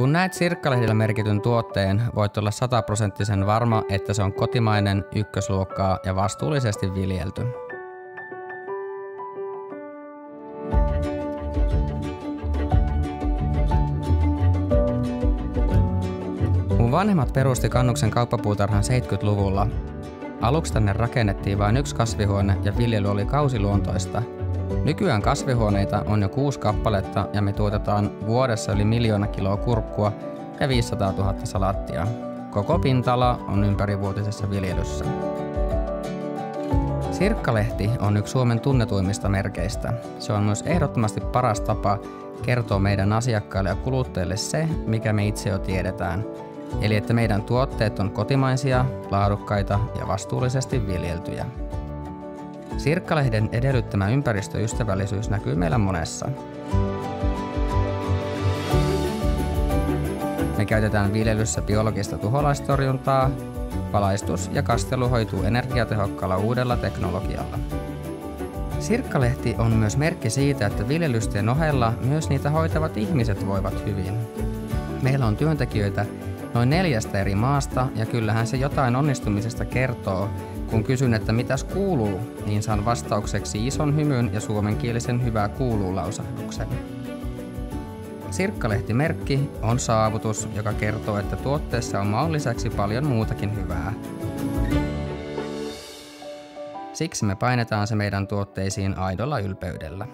Kun näet sirkkalehdillä merkityn tuotteen, voit olla sataprosenttisen varma, että se on kotimainen, ykkösluokkaa ja vastuullisesti viljelty. Mun vanhemmat perusti kannuksen kauppapuutarhan 70-luvulla. Aluksi tänne rakennettiin vain yksi kasvihuone ja viljely oli kausiluontoista. Nykyään kasvihuoneita on jo kuusi kappaletta ja me tuotetaan vuodessa yli miljoona kiloa kurkkua ja 500 000 salattia. Koko pintala on ympärivuotisessa viljelyssä. Sirkkalehti on yksi Suomen tunnetuimmista merkeistä. Se on myös ehdottomasti paras tapa kertoa meidän asiakkaille ja kuluttajille se, mikä me itse jo tiedetään – Eli että meidän tuotteet on kotimaisia, laadukkaita ja vastuullisesti viljeltyjä. Sirkkalehden edellyttämä ympäristöystävällisyys näkyy meillä monessa. Me käytetään viljelyssä biologista tuholaistorjuntaa, valaistus ja kastelu hoituu energiatehokkaalla uudella teknologialla. Sirkkalehti on myös merkki siitä, että viljelysten ohella myös niitä hoitavat ihmiset voivat hyvin. Meillä on työntekijöitä, noin neljästä eri maasta ja kyllähän se jotain onnistumisesta kertoo. Kun kysyn, että mitäs kuuluu, niin saan vastaukseksi ison hymyn ja suomenkielisen hyvää kuuluu lausahduksen. Sirkkalehtimerkki on saavutus, joka kertoo, että tuotteessa on maan lisäksi paljon muutakin hyvää. Siksi me painetaan se meidän tuotteisiin aidolla ylpeydellä.